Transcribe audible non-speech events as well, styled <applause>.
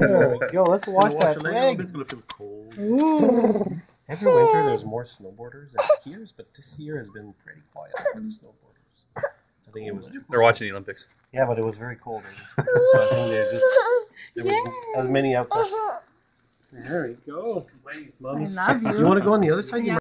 Oh, there we go. Let's <laughs> wash that the leg. leg. It's gonna feel cold. Every winter, there's more snowboarders than skiers, but this year has been pretty quiet for the snowboarders. I think it was. <laughs> They're watching the Olympics. Yeah, but it was very cold so I think there's just there was <laughs> as many out there. There we go. I love you. You want to go on the other side? Yeah.